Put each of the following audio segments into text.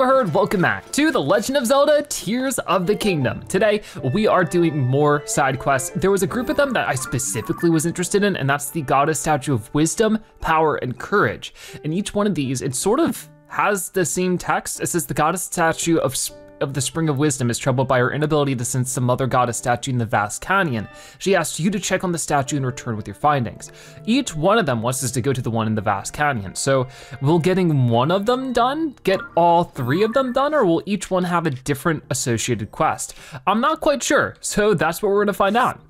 Herd, welcome back to The Legend of Zelda Tears of the Kingdom. Today, we are doing more side quests. There was a group of them that I specifically was interested in, and that's the Goddess Statue of Wisdom, Power, and Courage. And each one of these, it sort of has the same text. It says the Goddess Statue of of the Spring of Wisdom is troubled by her inability to sense the Mother Goddess statue in the vast canyon. She asks you to check on the statue and return with your findings. Each one of them wants us to go to the one in the vast canyon. So will getting one of them done get all three of them done or will each one have a different associated quest? I'm not quite sure, so that's what we're gonna find out.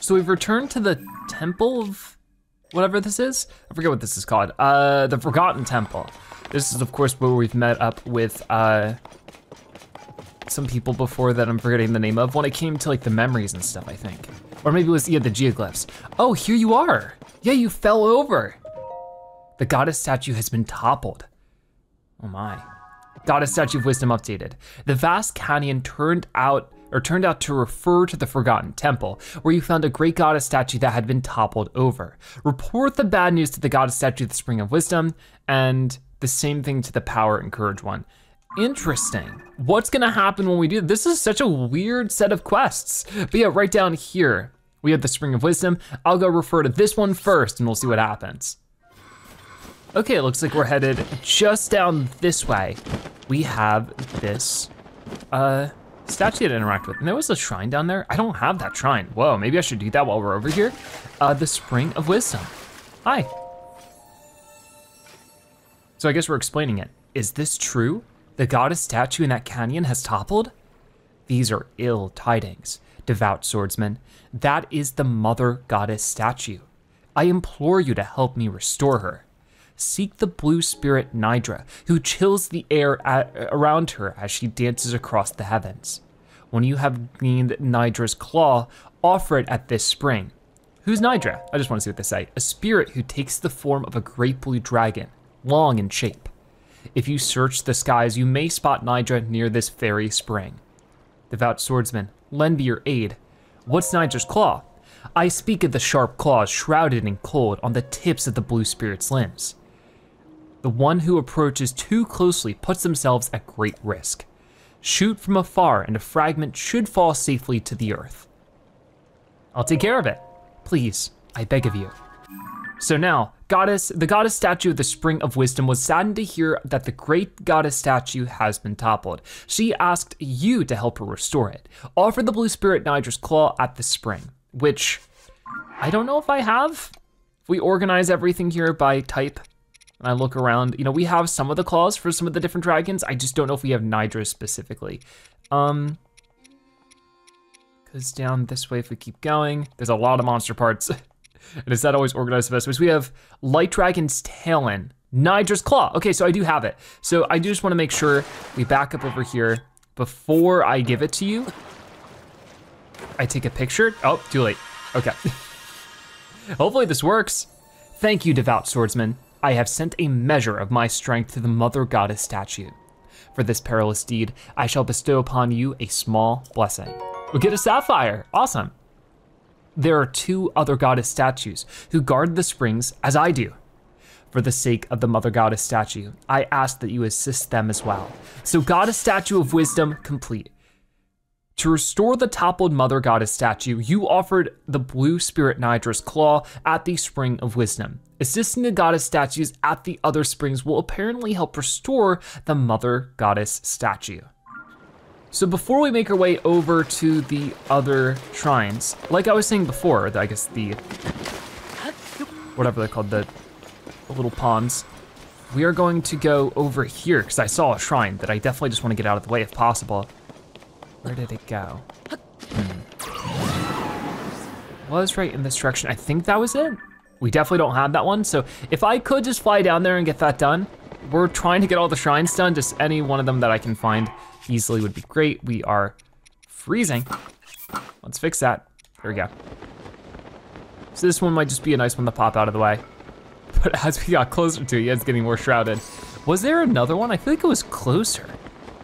So we've returned to the Temple of whatever this is. I forget what this is called. Uh, the Forgotten Temple. This is of course where we've met up with uh, some people before that I'm forgetting the name of when it came to like the memories and stuff, I think. Or maybe it was, yeah, the geoglyphs. Oh, here you are. Yeah, you fell over. The goddess statue has been toppled. Oh my. Goddess statue of wisdom updated. The vast canyon turned out or turned out to refer to the Forgotten Temple, where you found a great goddess statue that had been toppled over. Report the bad news to the goddess statue of the Spring of Wisdom, and the same thing to the Power and Courage one. Interesting. What's gonna happen when we do this? is such a weird set of quests. But yeah, right down here, we have the Spring of Wisdom. I'll go refer to this one first and we'll see what happens. Okay, it looks like we're headed just down this way. We have this uh, statue to interact with. And there was a shrine down there. I don't have that shrine. Whoa, maybe I should do that while we're over here. Uh, the Spring of Wisdom. Hi. So I guess we're explaining it. Is this true? The goddess statue in that canyon has toppled? These are ill tidings, devout swordsman. That is the mother goddess statue. I implore you to help me restore her. Seek the blue spirit Naydra, who chills the air at, around her as she dances across the heavens. When you have gained Naydra's claw, offer it at this spring. Who's Naydra? I just want to see what they say. A spirit who takes the form of a great blue dragon, long in shape. If you search the skies, you may spot Naydra near this fairy spring. Devout swordsman, lend me your aid. What's Naydra's claw? I speak of the sharp claws shrouded in cold on the tips of the blue spirit's limbs. The one who approaches too closely puts themselves at great risk. Shoot from afar and a fragment should fall safely to the earth. I'll take care of it. Please, I beg of you. So now, goddess, the goddess statue of the Spring of Wisdom was saddened to hear that the great goddess statue has been toppled. She asked you to help her restore it. Offer the blue spirit Naydra's claw at the spring, which I don't know if I have. We organize everything here by type, and I look around, you know, we have some of the claws for some of the different dragons. I just don't know if we have Naydra specifically. Um, Cause down this way if we keep going, there's a lot of monster parts. and is that always organized the best ways? We have Light Dragon's Talon, Naydra's Claw. Okay, so I do have it. So I do just wanna make sure we back up over here before I give it to you. I take a picture. Oh, too late. Okay. Hopefully this works. Thank you, devout swordsman. I have sent a measure of my strength to the mother goddess statue. For this perilous deed, I shall bestow upon you a small blessing. We'll get a sapphire, awesome. There are two other goddess statues who guard the springs as I do. For the sake of the mother goddess statue, I ask that you assist them as well. So goddess statue of wisdom complete. To restore the toppled mother goddess statue, you offered the blue spirit Naydra's claw at the spring of wisdom. Assisting the goddess statues at the other springs will apparently help restore the mother goddess statue. So before we make our way over to the other shrines, like I was saying before, I guess the, whatever they're called, the, the little ponds, we are going to go over here because I saw a shrine that I definitely just want to get out of the way if possible. Where did it go? Hmm. Was right in this direction. I think that was it. We definitely don't have that one. So if I could just fly down there and get that done, we're trying to get all the shrines done. Just any one of them that I can find easily would be great. We are freezing. Let's fix that. There we go. So this one might just be a nice one to pop out of the way. But as we got closer to it, it's getting more shrouded. Was there another one? I feel like it was closer.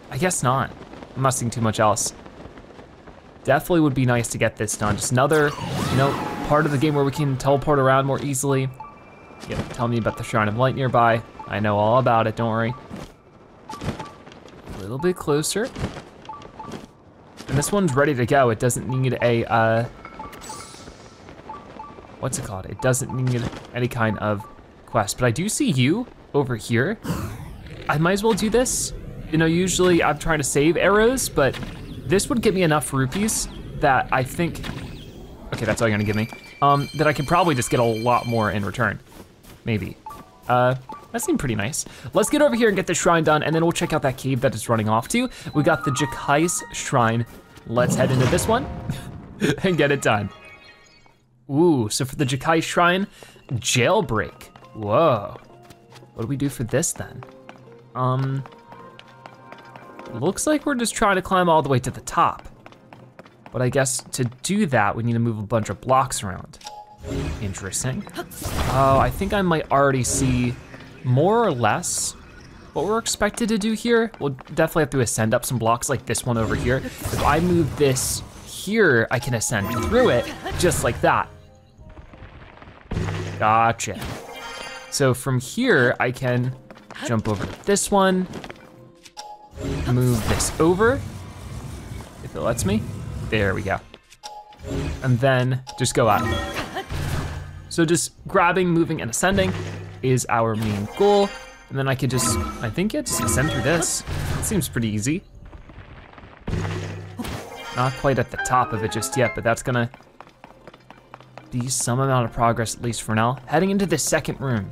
I guess not. I'm not seeing too much else. Definitely would be nice to get this done. Just another, you know, part of the game where we can teleport around more easily. Yeah, tell me about the Shrine of Light nearby. I know all about it, don't worry. Little bit closer. And this one's ready to go. It doesn't need a, uh, what's it called? It doesn't need any kind of quest, but I do see you over here. I might as well do this. You know, usually I'm trying to save arrows, but this would give me enough rupees that I think, okay, that's all you're gonna give me, um, that I could probably just get a lot more in return, maybe. Uh, that seemed pretty nice. Let's get over here and get the shrine done, and then we'll check out that cave that it's running off to. We got the Jakais Shrine. Let's head into this one and get it done. Ooh, so for the Jakai Shrine, jailbreak. Whoa. What do we do for this then? Um, looks like we're just trying to climb all the way to the top. But I guess to do that, we need to move a bunch of blocks around. Interesting. Oh, I think I might already see more or less what we're expected to do here. We'll definitely have to ascend up some blocks like this one over here. If I move this here, I can ascend through it just like that. Gotcha. So from here, I can jump over this one, move this over, if it lets me. There we go. And then just go out. So just grabbing, moving, and ascending is our main goal. And then I could just, I think yeah, just ascend through this. It seems pretty easy. Not quite at the top of it just yet, but that's gonna be some amount of progress, at least for now. Heading into the second room.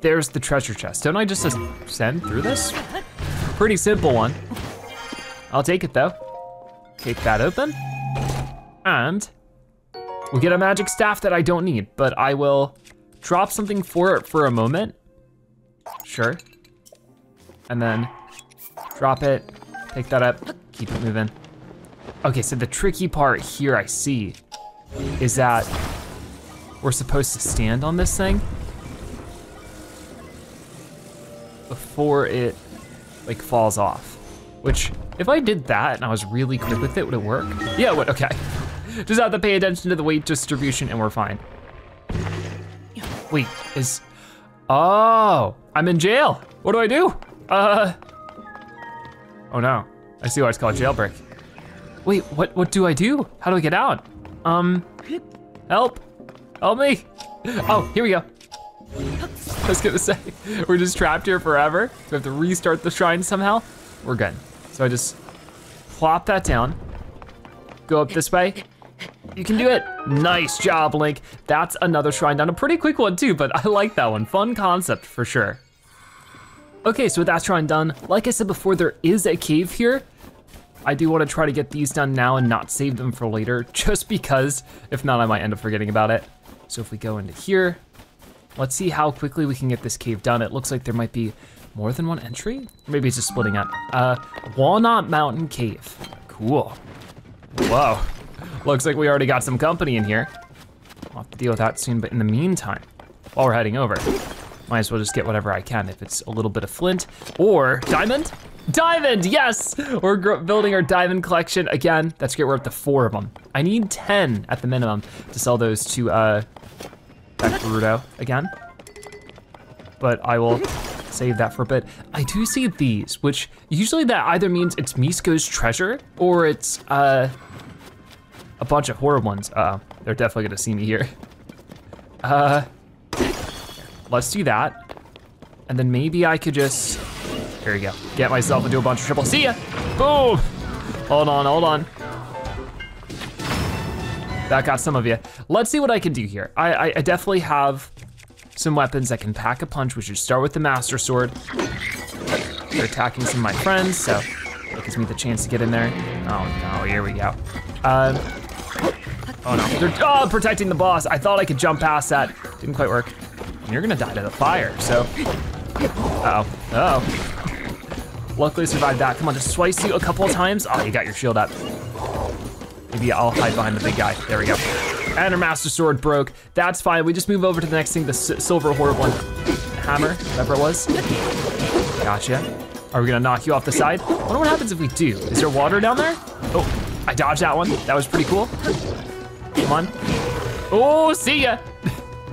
There's the treasure chest. Don't I just ascend through this? Pretty simple one. I'll take it though. Take that open. And we'll get a magic staff that I don't need, but I will drop something for it for a moment. Sure. And then drop it, pick that up, keep it moving. Okay, so the tricky part here I see is that we're supposed to stand on this thing before it like falls off. Which, if I did that and I was really quick with it, would it work? Yeah, it would, okay. Just have to pay attention to the weight distribution and we're fine. Wait, is, oh, I'm in jail. What do I do? Uh, oh no, I see why it's called jailbreak. Wait, what, what do I do? How do I get out? Um, help, help me. Oh, here we go. I was gonna say, we're just trapped here forever. We have to restart the shrine somehow. We're good. So I just plop that down, go up this way. You can do it. Nice job, Link. That's another shrine done. A pretty quick one too, but I like that one. Fun concept for sure. Okay, so with that shrine done, like I said before, there is a cave here. I do wanna try to get these done now and not save them for later, just because, if not, I might end up forgetting about it. So if we go into here, let's see how quickly we can get this cave done. It looks like there might be more than one entry? Maybe it's just splitting up. Uh, Walnut Mountain Cave. Cool. Whoa. Looks like we already got some company in here. I'll have to deal with that soon, but in the meantime, while we're heading over, might as well just get whatever I can if it's a little bit of flint or diamond. Diamond, yes! We're building our diamond collection. Again, that's great, we're up to four of them. I need 10 at the minimum to sell those to uh, that Gerudo again. But I will save that for a bit. I do see these, which usually that either means it's Misko's treasure or it's uh, a bunch of horror ones. Uh, they're definitely gonna see me here. Uh, let's do that. And then maybe I could just, here we go, get myself into a bunch of triple. See ya, boom. Hold on, hold on. That got some of you. Let's see what I can do here. I, I, I definitely have some weapons that can pack a punch. We should start with the Master Sword. They're attacking some of my friends, so it gives me the chance to get in there. Oh no, here we go. Uh, oh no, they're oh, protecting the boss. I thought I could jump past that. Didn't quite work. And you're gonna die to the fire, so. Uh oh, uh oh. Luckily survived that. Come on, just slice you a couple of times. Oh, you got your shield up. Maybe I'll hide behind the big guy. There we go. And our Master Sword broke. That's fine. We just move over to the next thing, the Silver Horriblin. Hammer, whatever it was. Gotcha. Are we gonna knock you off the side? I wonder what happens if we do. Is there water down there? Oh, I dodged that one. That was pretty cool. Come on. Oh, see ya.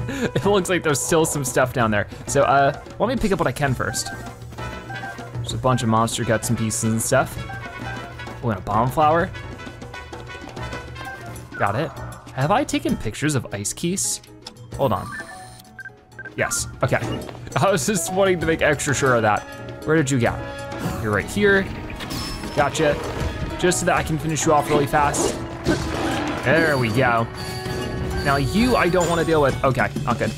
it looks like there's still some stuff down there. So uh, let me pick up what I can first. There's a bunch of monster guts and pieces and stuff. Oh, and a bomb flower. Got it. Have I taken pictures of Ice Keese? Hold on. Yes, okay. I was just wanting to make extra sure of that. Where did you go? You're right here. Gotcha. Just so that I can finish you off really fast. There we go. Now you, I don't wanna deal with. Okay, not good.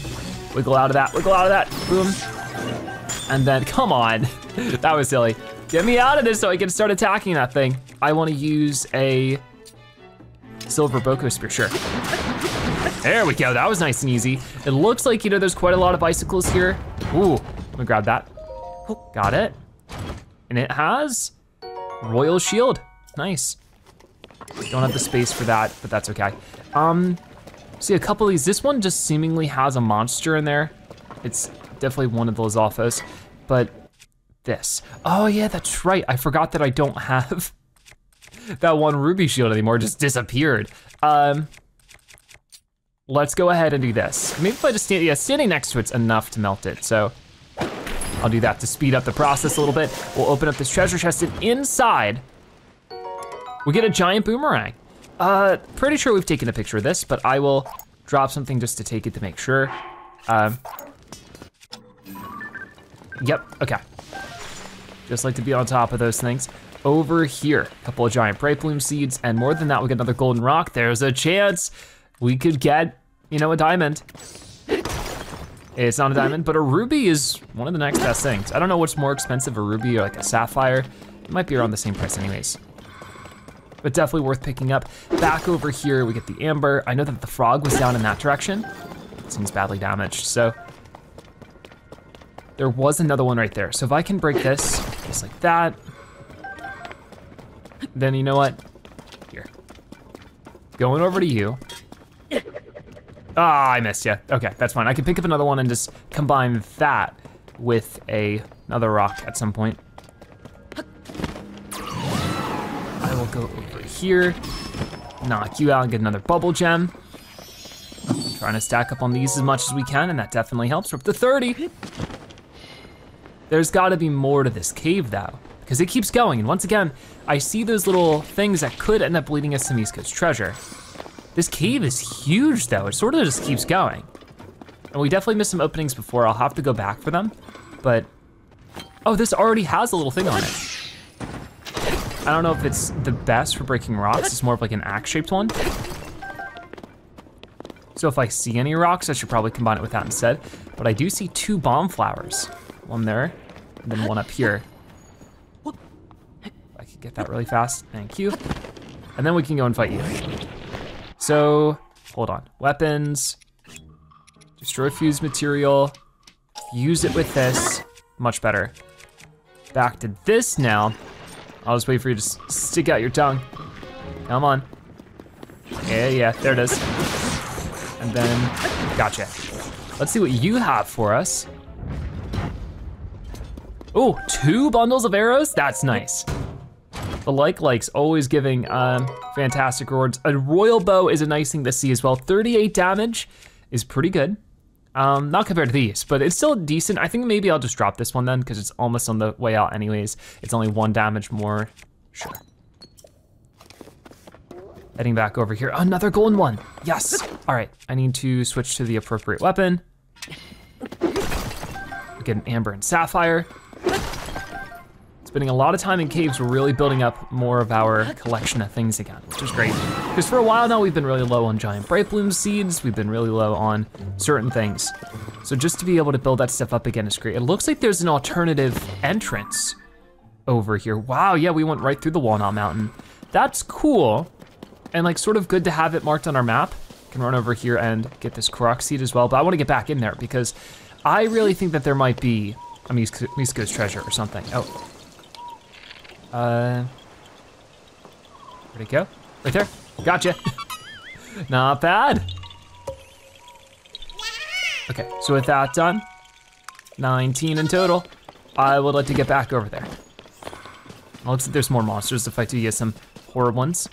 Wiggle out of that, wiggle out of that, boom. And then, come on. that was silly. Get me out of this so I can start attacking that thing. I wanna use a silver Boko spear, sure. There we go, that was nice and easy. It looks like, you know, there's quite a lot of bicycles here. Ooh, let me grab that. Got it. And it has Royal Shield, nice. Don't have the space for that, but that's okay. Um, see a couple of these, this one just seemingly has a monster in there. It's definitely one of those Lizalfos, but this. Oh yeah, that's right. I forgot that I don't have that one ruby shield anymore, just disappeared. Um, let's go ahead and do this. Maybe if I just stand, yeah, standing next to it's enough to melt it, so I'll do that to speed up the process a little bit. We'll open up this treasure chest and inside, we get a giant boomerang. Uh, pretty sure we've taken a picture of this, but I will drop something just to take it to make sure. Um, yep, okay. Just like to be on top of those things. Over here, a couple of giant bright bloom seeds, and more than that, we get another golden rock. There's a chance we could get, you know, a diamond. It's not a diamond, but a ruby is one of the next best things. I don't know what's more expensive, a ruby or like a sapphire. It might be around the same price anyways. But definitely worth picking up. Back over here, we get the amber. I know that the frog was down in that direction. It seems badly damaged, so. There was another one right there. So if I can break this, just like that, then you know what? Here. Going over to you. Ah, I missed you. Okay, that's fine. I can pick up another one and just combine that with a, another rock at some point. Over here, knock you out and get another bubbul gem. Trying to stack up on these as much as we can, and that definitely helps. We're up to 30. There's gotta be more to this cave though, because it keeps going. And once again, I see those little things that could end up leading us to Misko's treasure. This cave is huge though. It sort of just keeps going. And we definitely missed some openings before. I'll have to go back for them, but, oh, this already has a little thing on it. I don't know if it's the best for breaking rocks. It's more of like an axe-shaped one. So if I see any rocks, I should probably combine it with that instead. But I do see two bomb flowers. One there, and then one up here. I can get that really fast, thank you. And then we can go and fight you. So, hold on. Weapons, destroy fused material, use it with this, much better. Back to this now. I'll just wait for you to stick out your tongue. Come on. Yeah, yeah, there it is. And then, gotcha. Let's see what you have for us. Oh, two bundles of arrows? That's nice. The like likes always giving um, fantastic rewards. A royal bow is a nice thing to see as well. 38 damage is pretty good. Um, not compared to these, but it's still decent. I think maybe I'll just drop this one then because it's almost on the way out anyways. It's only one damage more, sure. Heading back over here, another golden one, yes. All right, I need to switch to the appropriate weapon. Get an amber and sapphire spending a lot of time in caves, we're really building up more of our collection of things again, which is great. Because for a while now, we've been really low on giant bright bloom seeds, we've been really low on certain things. So just to be able to build that stuff up again is great. It looks like there's an alternative entrance over here. Wow, yeah, we went right through the Walnut Mountain. That's cool, and like sort of good to have it marked on our map. Can run over here and get this Korok seed as well, but I wanna get back in there because I really think that there might be a Misko's treasure or something. Oh, uh, where'd it go? Right there, gotcha. Not bad. Okay, so with that done, 19 in total, I would like to get back over there. looks like there's more monsters to fight to get some horrid ones.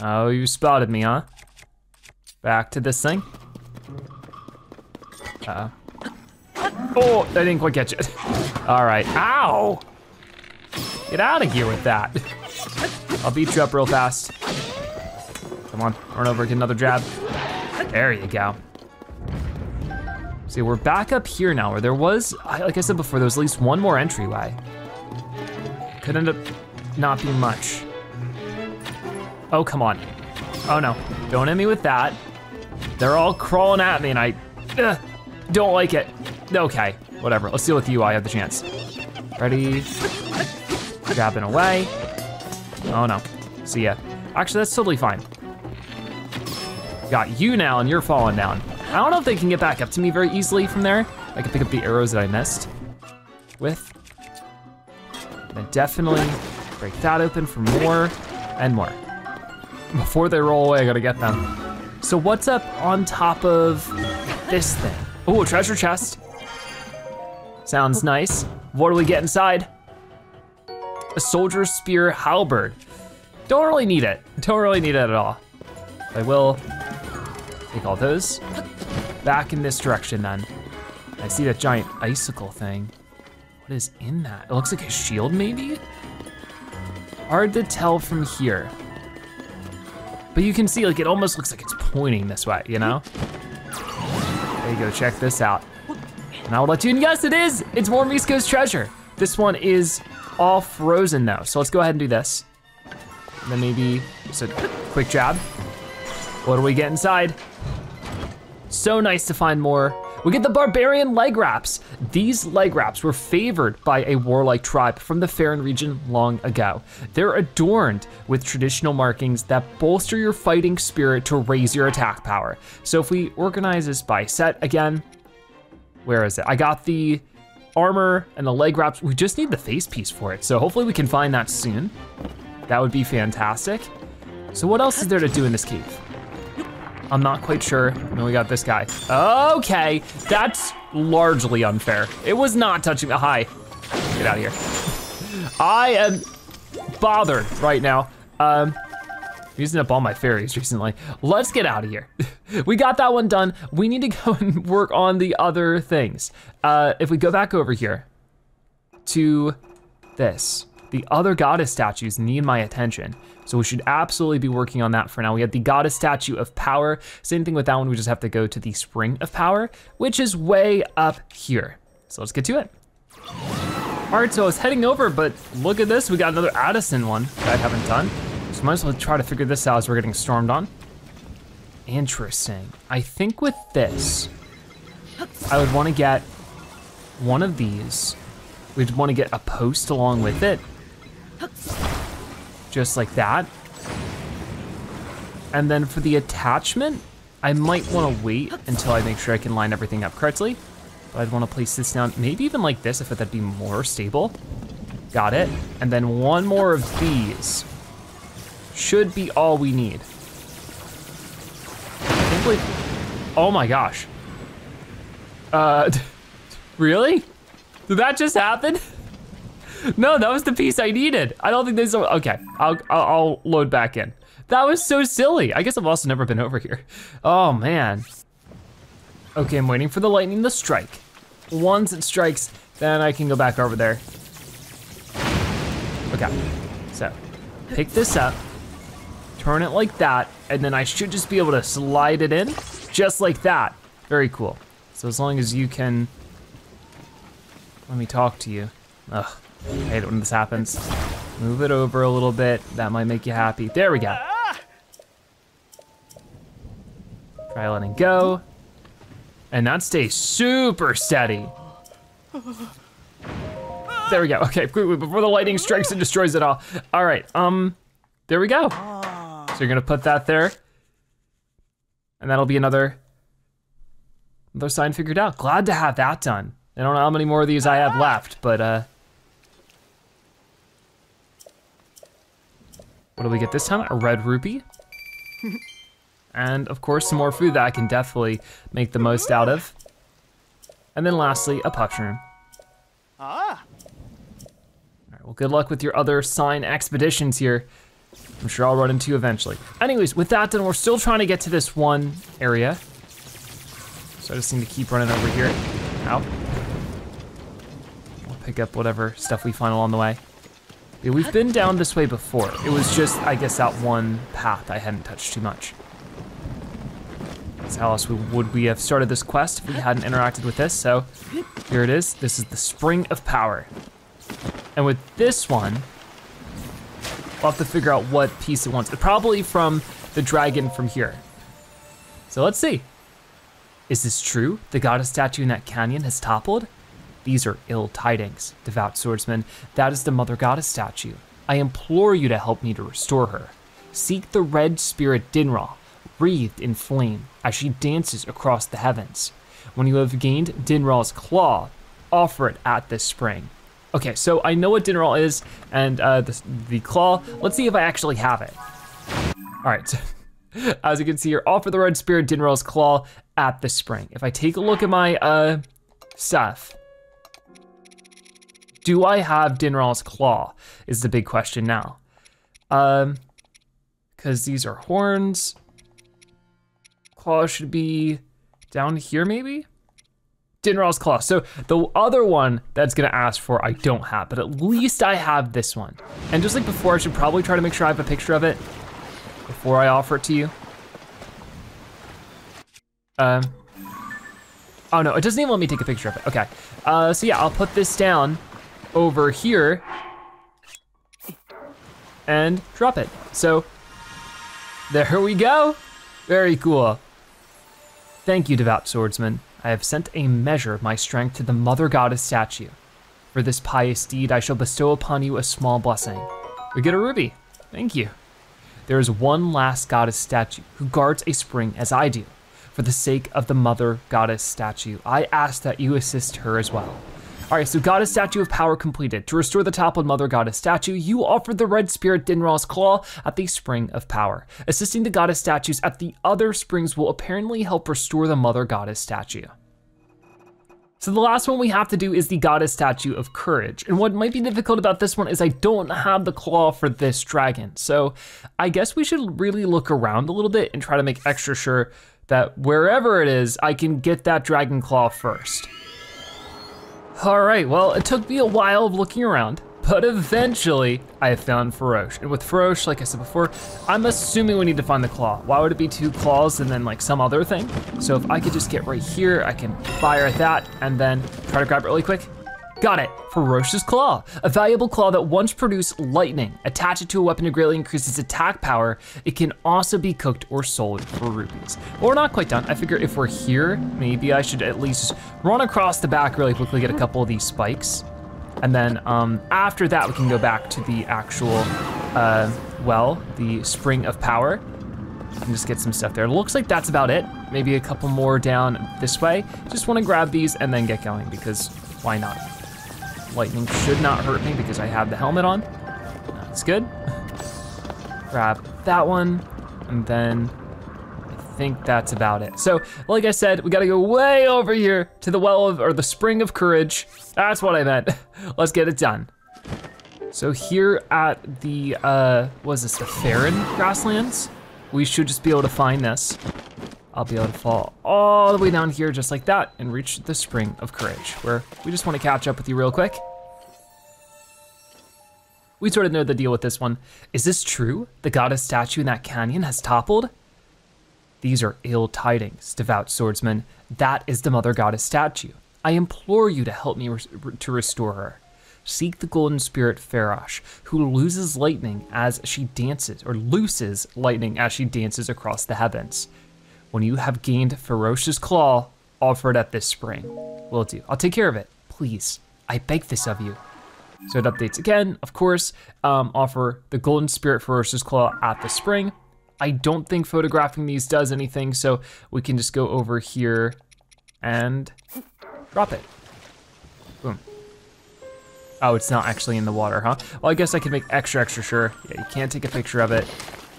Oh, you spotted me, huh? Back to this thing. Uh -oh. oh, I didn't quite catch it. All right, ow! Get out of here with that. I'll beat you up real fast. Come on, run over, get another jab. There you go. See, we're back up here now where there was, like I said before, there was at least one more entryway. Could end up not being much. Oh, come on. Oh no, don't hit me with that. They're all crawling at me and I ugh, don't like it. Okay, whatever, let's deal with you, I have the chance. Ready? Jabbing away. Oh no, see ya. Actually, that's totally fine. Got you now and you're falling down. I don't know if they can get back up to me very easily from there. I can pick up the arrows that I missed with. And definitely break that open for more and more. Before they roll away, I gotta get them. So what's up on top of this thing? Oh, treasure chest. Sounds nice. What do we get inside? A soldier's spear halberd. Don't really need it. Don't really need it at all. I will take all those back in this direction then. I see that giant icicle thing. What is in that? It looks like a shield maybe? Hard to tell from here. But you can see like it almost looks like it's pointing this way, you know? There you go, check this out. And I will let you in, yes it is! It's more Misko's treasure. This one is all frozen though, so let's go ahead and do this. And then maybe just a quick jab. What do we get inside? So nice to find more. We get the barbarian leg wraps. These leg wraps were favored by a warlike tribe from the Faron region long ago. They're adorned with traditional markings that bolster your fighting spirit to raise your attack power. So if we organize this by set again, where is it? I got the armor and the leg wraps. We just need the face piece for it. So hopefully we can find that soon. That would be fantastic. So what else is there to do in this cave? I'm not quite sure. No, we got this guy. Okay, that's largely unfair. It was not touching me. Hi, get out of here. I am bothered right now. Um, using up all my fairies recently. Let's get out of here. we got that one done. We need to go and work on the other things. Uh, if we go back over here to this, the other goddess statues need my attention. So we should absolutely be working on that for now. We have the goddess statue of power. Same thing with that one, we just have to go to the spring of power, which is way up here. So let's get to it. All right, so I was heading over, but look at this, we got another Addison one that I haven't done. So might as well try to figure this out as we're getting stormed on. Interesting. I think with this, I would wanna get one of these. We'd wanna get a post along with it just like that. And then for the attachment, I might wanna wait until I make sure I can line everything up correctly. But I'd wanna place this down, maybe even like this if that'd be more stable. Got it. And then one more of these should be all we need. Oh my gosh. Uh, really? Did that just happen? No, that was the piece I needed. I don't think there's, okay, I'll, I'll, I'll load back in. That was so silly. I guess I've also never been over here. Oh man. Okay, I'm waiting for the lightning to strike. Once it strikes, then I can go back over there. Okay, so pick this up, turn it like that, and then I should just be able to slide it in, just like that. Very cool. So as long as you can, let me talk to you. Ugh. I hate it when this happens. Move it over a little bit. That might make you happy. There we go. Try letting go. And that stays super steady. There we go. Okay, before the lightning strikes and destroys it all. All right, um, there we go. So you're gonna put that there. And that'll be another, another sign figured out. Glad to have that done. I don't know how many more of these I have left, but uh, What do we get this time? A red rupee. and of course, some more food that I can definitely make the most out of. And then lastly, a Puffshroom. Ah. All right, well, good luck with your other sign expeditions here. I'm sure I'll run into you eventually. Anyways, with that done, we're still trying to get to this one area. So I just need to keep running over here. Ow. We'll pick up whatever stuff we find along the way. Yeah, we've been down this way before. It was just, I guess, that one path I hadn't touched too much. So how else would we have started this quest if we hadn't interacted with this? So here it is. This is the Spring of Power. And with this one, we'll have to figure out what piece it wants. Probably from the dragon from here. So let's see. Is this true? The goddess statue in that canyon has toppled? These are ill tidings, devout swordsman. That is the mother goddess statue. I implore you to help me to restore her. Seek the red spirit Dinraal, wreathed in flame, as she dances across the heavens. When you have gained Dinraal's claw, offer it at this spring. Okay, so I know what Dinraal is and uh, the, the claw. Let's see if I actually have it. All right, so as you can see here, offer the red spirit Dinraal's claw at the spring. If I take a look at my uh, stuff, do I have Dinraal's claw is the big question now. Um, because these are horns. Claw should be down here maybe? Dinraal's claw. So the other one that's gonna ask for, I don't have, but at least I have this one. And just like before, I should probably try to make sure I have a picture of it before I offer it to you. Um, oh no, it doesn't even let me take a picture of it. Okay, uh, so yeah, I'll put this down over here and drop it. So there we go. Very cool. Thank you, devout swordsman. I have sent a measure of my strength to the mother goddess statue. For this pious deed, I shall bestow upon you a small blessing. We get a ruby. Thank you. There is one last goddess statue who guards a spring as I do. For the sake of the mother goddess statue, I ask that you assist her as well. All right, so Goddess Statue of Power completed. To restore the toppled Mother Goddess statue, you offered the Red Spirit Dinraal's Claw at the Spring of Power. Assisting the Goddess statues at the other springs will apparently help restore the Mother Goddess statue. So the last one we have to do is the Goddess Statue of Courage. And what might be difficult about this one is I don't have the claw for this dragon. So I guess we should really look around a little bit and try to make extra sure that wherever it is, I can get that dragon claw first. All right, well, it took me a while of looking around, but eventually I found Farosh. And with Farosh, like I said before, I'm assuming we need to find the claw. Why would it be two claws and then like some other thing? So if I could just get right here, I can fire at that and then try to grab it really quick. Got it, Farosh's Claw. A valuable claw that once produced lightning. Attach it to a weapon to greatly increase its attack power. It can also be cooked or sold for rupees. But we're not quite done. I figure if we're here, maybe I should at least run across the back really quickly, get a couple of these spikes. And then um, after that, we can go back to the actual, uh, well, the Spring of Power and just get some stuff there. Looks like that's about it. Maybe a couple more down this way. Just wanna grab these and then get going because why not? Lightning should not hurt me because I have the helmet on. That's good. Grab that one, and then I think that's about it. So, like I said, we gotta go way over here to the well of, or the spring of courage. That's what I meant. Let's get it done. So here at the, uh, what is this, the Faron grasslands? We should just be able to find this. I'll be able to fall all the way down here just like that and reach the Spring of Courage, where we just wanna catch up with you real quick. We sort of know the deal with this one. Is this true? The goddess statue in that canyon has toppled? These are ill tidings, devout swordsman. That is the mother goddess statue. I implore you to help me to restore her. Seek the golden spirit Farosh, who loses lightning as she dances, or looses lightning as she dances across the heavens. When you have gained Farosh's Claw, offer it at this spring. Will do. I'll take care of it. Please. I beg this of you. So it updates again, of course, um, offer the Golden Spirit Farosh's Claw at the spring. I don't think photographing these does anything, so we can just go over here and drop it. Boom. Oh, it's not actually in the water, huh? Well, I guess I can make extra, extra sure. Yeah, you can't take a picture of it,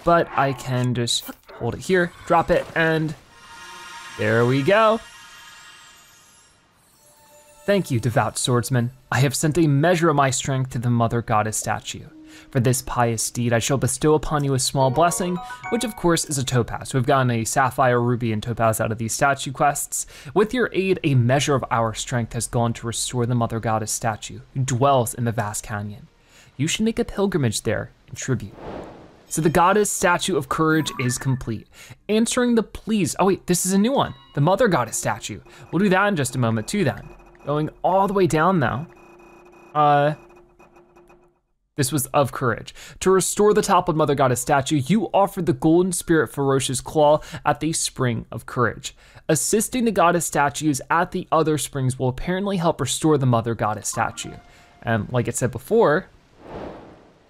but I can just hold it here, drop it, and there we go. Thank you, devout swordsman. I have sent a measure of my strength to the mother goddess statue. For this pious deed, I shall bestow upon you a small blessing, which of course is a topaz. We've gotten a sapphire, ruby, and topaz out of these statue quests. With your aid, a measure of our strength has gone to restore the mother goddess statue, who dwells in the vast canyon. you should make a pilgrimage there in tribute. So the goddess statue of courage is complete. Answering the pleas, oh wait, this is a new one. The mother goddess statue. We'll do that in just a moment too then. Going all the way down now. Uh, this was of courage. To restore the toppled mother goddess statue, you offered the golden spirit Farosh's claw at the spring of courage. Assisting the goddess statues at the other springs will apparently help restore the mother goddess statue. And like it said before,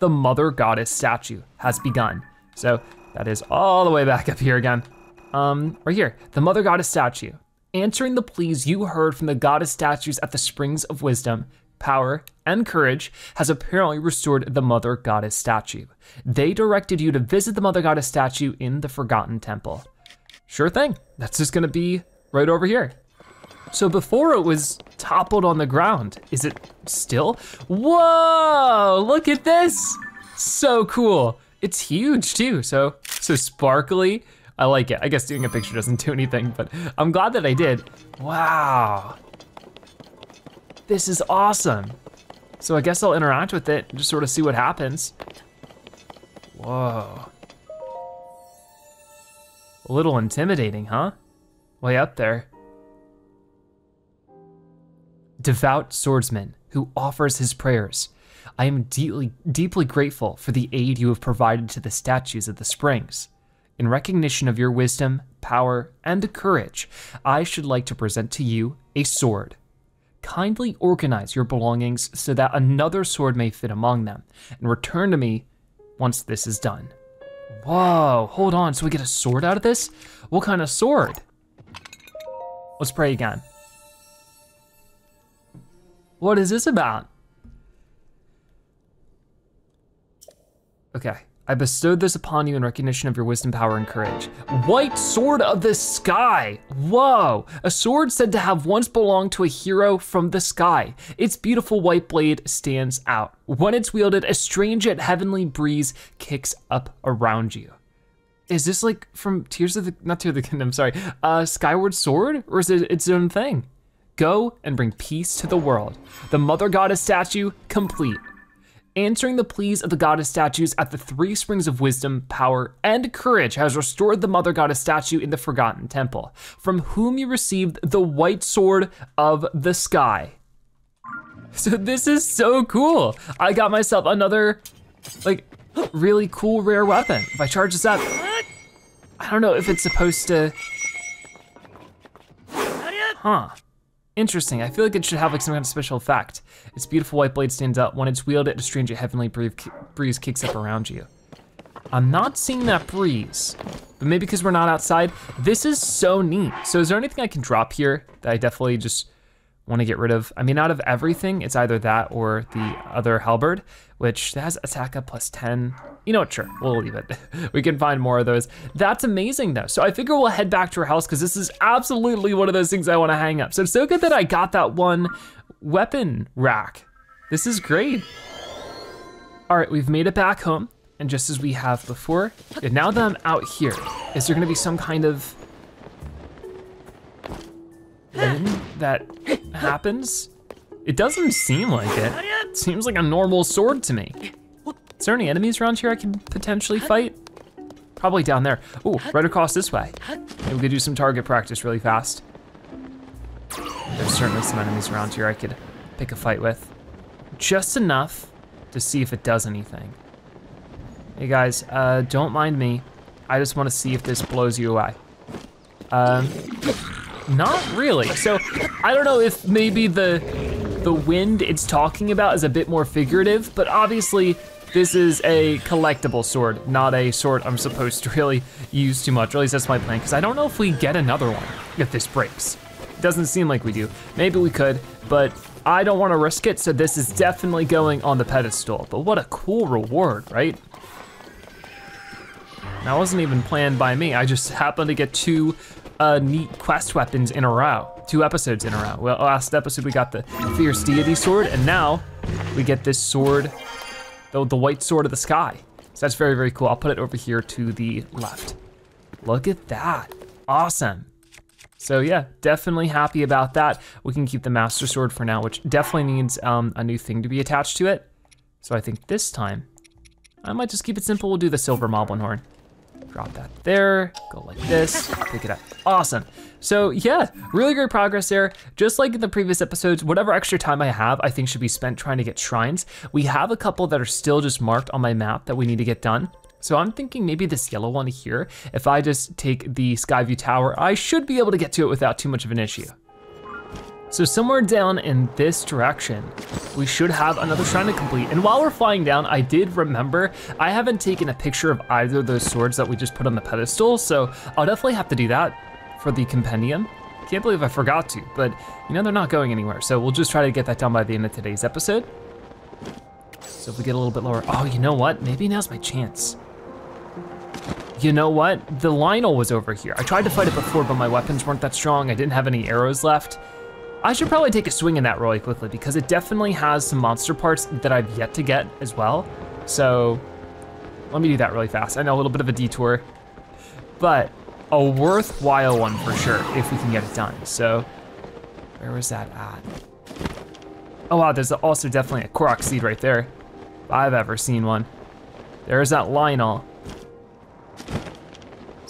the mother goddess statue has begun. So that is all the way back up here again. Um, right here, the mother goddess statue. Answering the pleas you heard from the goddess statues at the springs of wisdom, power, and courage has apparently restored the mother goddess statue. They directed you to visit the mother goddess statue in the Forgotten Temple. Sure thing, that's just gonna be right over here. So before it was toppled on the ground, is it still? Whoa, look at this. So cool. It's huge too, so, so sparkly. I like it. I guess doing a picture doesn't do anything, but I'm glad that I did. Wow. This is awesome. So I guess I'll interact with it and just sort of see what happens. Whoa. A little intimidating, huh? Way up there. Devout swordsman who offers his prayers. I am deeply, deeply grateful for the aid you have provided to the statues of the springs. In recognition of your wisdom, power, and courage, I should like to present to you a sword. Kindly organize your belongings so that another sword may fit among them, and return to me once this is done. Whoa, hold on, so we get a sword out of this? What kind of sword? Let's pray again. What is this about? Okay. I bestowed this upon you in recognition of your wisdom, power, and courage. White sword of the sky. Whoa, a sword said to have once belonged to a hero from the sky. Its beautiful white blade stands out. When it's wielded, a strange yet heavenly breeze kicks up around you. Is this like from Tears of the, not Tears of the Kingdom, sorry, uh, Skyward Sword, or is it its own thing? Go and bring peace to the world. The Mother Goddess statue, complete answering the pleas of the goddess statues at the three springs of wisdom, power, and courage has restored the mother goddess statue in the forgotten temple, from whom you received the white sword of the sky. So this is so cool. I got myself another, like, really cool rare weapon. If I charge this up, I don't know if it's supposed to, huh. Interesting, I feel like it should have like some kind of special effect. Its beautiful white blade stands out. When it's wielded, a strange heavenly breeze kicks up around you. I'm not seeing that breeze, but maybe because we're not outside. This is so neat. So is there anything I can drop here that I definitely just want to get rid of. I mean, out of everything, it's either that or the other halberd, which has attack up plus 10. You know what, sure, we'll leave it. we can find more of those. That's amazing though. So I figure we'll head back to our house because this is absolutely one of those things I want to hang up. So it's so good that I got that one weapon rack. This is great. All right, we've made it back home. And just as we have before, now that I'm out here, is there gonna be some kind of that happens? It doesn't seem like it. it. Seems like a normal sword to me. Is there any enemies around here I can potentially fight? Probably down there. Oh, right across this way. Maybe we could do some target practice really fast. There's certainly some enemies around here I could pick a fight with. Just enough to see if it does anything. Hey guys, uh, don't mind me. I just wanna see if this blows you away. Um, not really. So I don't know if maybe the the wind it's talking about is a bit more figurative, but obviously this is a collectible sword, not a sword I'm supposed to really use too much. Or at least that's my plan, because I don't know if we get another one if this breaks. It doesn't seem like we do. Maybe we could, but I don't want to risk it, so this is definitely going on the pedestal. But what a cool reward, right? That wasn't even planned by me. I just happened to get two uh, neat quest weapons in a row, two episodes in a row. Well, last episode we got the Fierce Deity sword, and now we get this sword, the, the white sword of the sky. So that's very, very cool. I'll put it over here to the left. Look at that, awesome. So yeah, definitely happy about that. We can keep the Master Sword for now, which definitely needs um, a new thing to be attached to it. So I think this time, I might just keep it simple. We'll do the silver moblin horn. Drop that there, go like this, pick it up. Awesome. So yeah, really great progress there. Just like in the previous episodes, whatever extra time I have, I think should be spent trying to get shrines. We have a couple that are still just marked on my map that we need to get done. So I'm thinking maybe this yellow one here, if I just take the Skyview Tower, I should be able to get to it without too much of an issue. So somewhere down in this direction, we should have another shrine to complete. And while we're flying down, I did remember, I haven't taken a picture of either of those swords that we just put on the pedestal, so I'll definitely have to do that for the compendium. Can't believe I forgot to, but you know, they're not going anywhere. So we'll just try to get that done by the end of today's episode. So if we get a little bit lower, oh, you know what? Maybe now's my chance. You know what? The Lynel was over here. I tried to fight it before, but my weapons weren't that strong. I didn't have any arrows left. I should probably take a swing in that really quickly because it definitely has some monster parts that I've yet to get as well. So let me do that really fast. I know a little bit of a detour, but a worthwhile one for sure if we can get it done. So where was that at? Oh wow, there's also definitely a Korok seed right there. If I've ever seen one. There's that Lynel.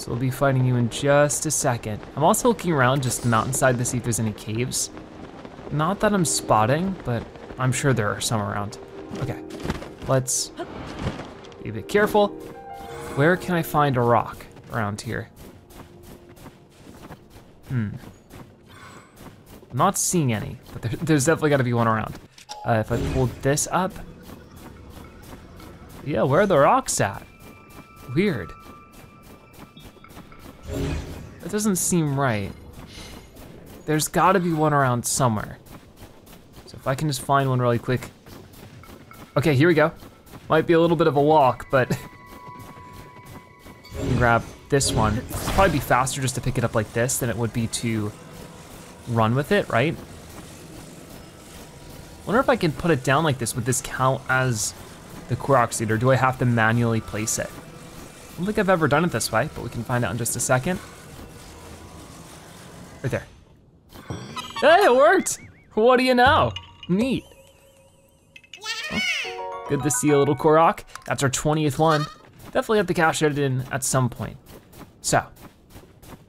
So we'll be fighting you in just a second. I'm also looking around just mountainside to see if there's any caves. Not that I'm spotting, but I'm sure there are some around. Okay, let's be a bit careful. Where can I find a rock around here? Hmm. Not seeing any, but there, there's definitely gotta be one around. Uh, if I pull this up, yeah, where are the rocks at? Weird. That doesn't seem right. There's gotta be one around somewhere. So if I can just find one really quick. Okay, here we go. Might be a little bit of a walk, but grab this one. It'd probably be faster just to pick it up like this than it would be to run with it, right? Wonder if I can put it down like this. Would this count as the Korok seed, or do I have to manually place it? I don't think I've ever done it this way, but we can find out in just a second. Right there. Hey, it worked! What do you know? Neat. Oh, good to see a little Korok. That's our 20th one. Definitely have to cash it in at some point. So,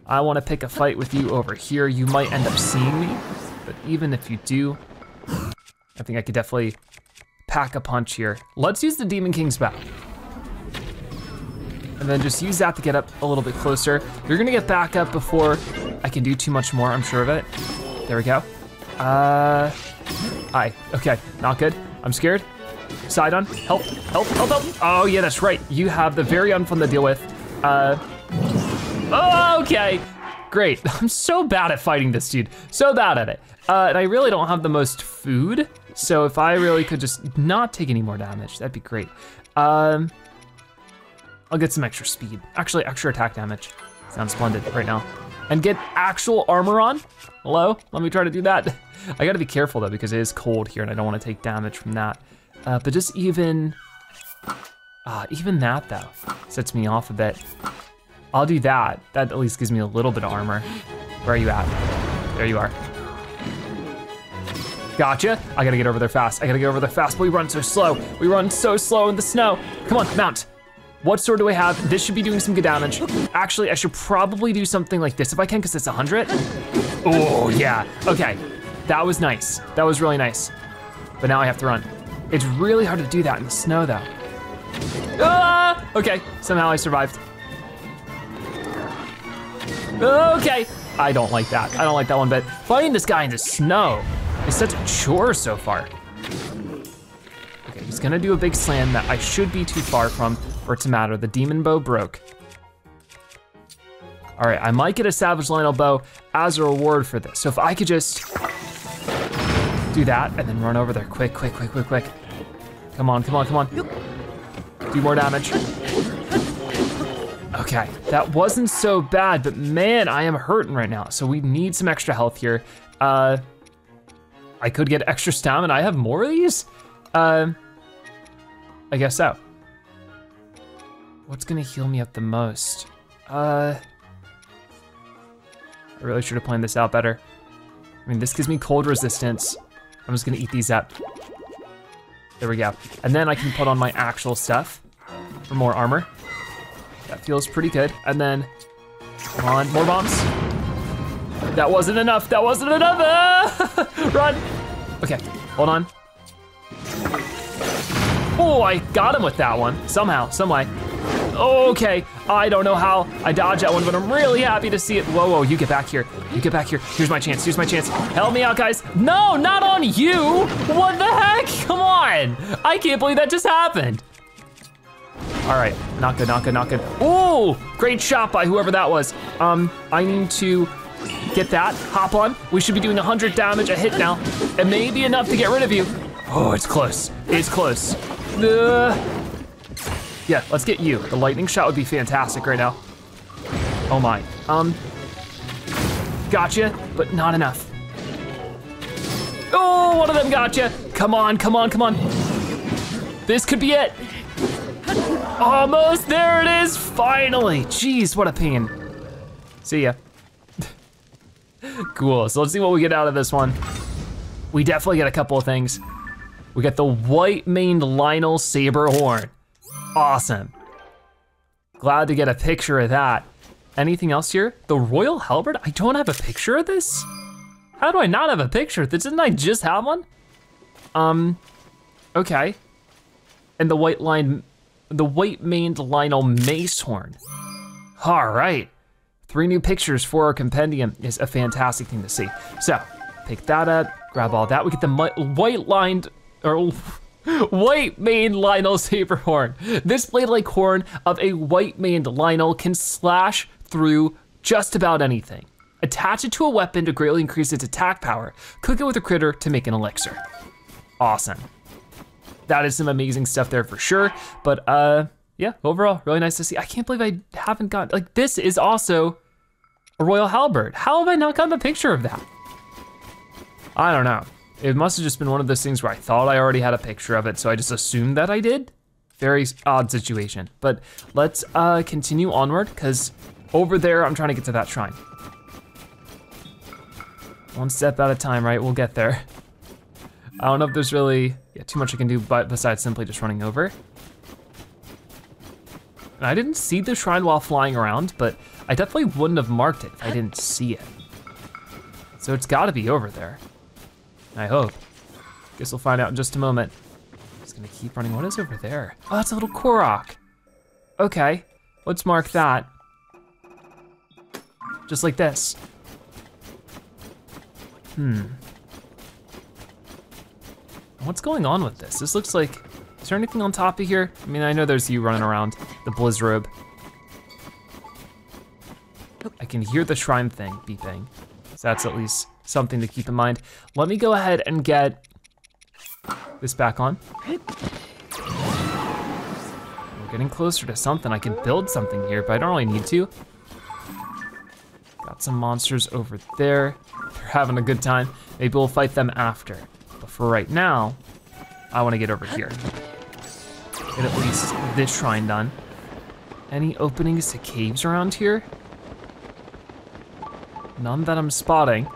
I wanna pick a fight with you over here. You might end up seeing me, but even if you do, I think I could definitely pack a punch here. Let's use the Demon King's Bow. And then just use that to get up a little bit closer. You're gonna get back up before I can do too much more, I'm sure of it. There we go. Uh, hi, okay, not good. I'm scared. Sidon, help, help, help, help. Oh yeah, that's right. You have the very unfun to deal with. Uh, oh, okay, great. I'm so bad at fighting this dude, so bad at it. Uh, and I really don't have the most food, so if I really could just not take any more damage, that'd be great. Um, I'll get some extra speed. Actually, extra attack damage. Sounds splendid right now and get actual armor on. Hello, let me try to do that. I gotta be careful though because it is cold here and I don't wanna take damage from that. Uh, but just even, uh, even that though, sets me off a bit. I'll do that. That at least gives me a little bit of armor. Where are you at? There you are. Gotcha. I gotta get over there fast. I gotta get over there fast, but we run so slow. We run so slow in the snow. Come on, mount. What sword do I have? This should be doing some good damage. Actually, I should probably do something like this if I can, because it's 100. Oh, yeah, okay. That was nice. That was really nice. But now I have to run. It's really hard to do that in the snow, though. Ah! Okay, somehow I survived. Okay, I don't like that. I don't like that one bit. Fighting this guy in the snow is such a chore so far. Okay, he's gonna do a big slam that I should be too far from to matter. The demon bow broke. All right, I might get a Savage Lynel bow as a reward for this. So if I could just do that and then run over there quick, quick, quick, quick, quick. Come on, come on, come on. Do more damage. Okay, that wasn't so bad, but man, I am hurting right now. So we need some extra health here. Uh, I could get extra stamina. I have more of these? Um, I guess so. What's gonna heal me up the most? Uh, I really should have planned this out better. I mean, this gives me cold resistance. I'm just gonna eat these up. There we go. And then I can put on my actual stuff for more armor. That feels pretty good. And then, come on, more bombs. That wasn't enough, that wasn't enough. Run. Okay, hold on. Oh, I got him with that one, somehow, some way. Okay, I don't know how I dodged that one, but I'm really happy to see it. Whoa, whoa, you get back here. You get back here. Here's my chance, here's my chance. Help me out, guys. No, not on you. What the heck? Come on. I can't believe that just happened. All right, not good, not good, not good. Ooh, great shot by whoever that was. Um, I need to get that, hop on. We should be doing 100 damage a hit now. It may be enough to get rid of you. Oh, it's close, it's close. Uh, yeah, let's get you. The lightning shot would be fantastic right now. Oh my, um, gotcha, but not enough. Oh, one of them gotcha. Come on, come on, come on. This could be it. Almost, there it is, finally. Jeez, what a pain. See ya. cool, so let's see what we get out of this one. We definitely get a couple of things. We get the white-maned Lynel Saber Horn. Awesome. Glad to get a picture of that. Anything else here? The Royal Halberd? I don't have a picture of this? How do I not have a picture? Didn't I just have one? Um, okay. And the white line, the white maned Lynel Macehorn. All right. Three new pictures for our compendium is a fantastic thing to see. So, pick that up, grab all that. We get the white lined, or white maned Lynel saber horn. This blade-like horn of a white maned Lynel can slash through just about anything. Attach it to a weapon to greatly increase its attack power. Cook it with a critter to make an elixir. Awesome. That is some amazing stuff there for sure. But uh, yeah, overall, really nice to see. I can't believe I haven't got, like this is also a Royal Halberd. How have I not gotten a picture of that? I don't know. It must have just been one of those things where I thought I already had a picture of it, so I just assumed that I did. Very odd situation. But let's uh, continue onward, because over there, I'm trying to get to that shrine. One step at a time, right? We'll get there. I don't know if there's really yeah, too much I can do but besides simply just running over. And I didn't see the shrine while flying around, but I definitely wouldn't have marked it if I didn't see it. So it's gotta be over there. I hope. Guess we'll find out in just a moment. Just gonna keep running. What is over there? Oh, that's a little Korok. Okay, let's mark that. Just like this. Hmm. What's going on with this? This looks like, is there anything on top of here? I mean, I know there's you running around, the Blizzrobe. I can hear the shrine thing beeping. So that's at least something to keep in mind. Let me go ahead and get this back on. We're getting closer to something. I can build something here, but I don't really need to. Got some monsters over there. They're having a good time. Maybe we'll fight them after. But for right now, I wanna get over here. Get at least this shrine done. Any openings to caves around here? None that I'm spotting.